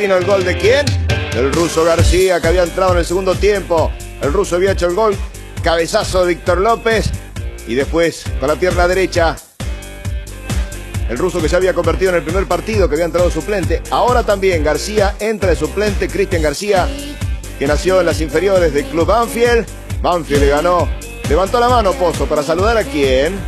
vino el gol de quién? Del ruso García, que había entrado en el segundo tiempo. El ruso había hecho el gol. Cabezazo de Víctor López. Y después, con la pierna derecha, el ruso que se había convertido en el primer partido, que había entrado suplente. Ahora también García entra de suplente. Cristian García, que nació en las inferiores del Club Banfield. Banfield le ganó. Levantó la mano Pozo para saludar a quién.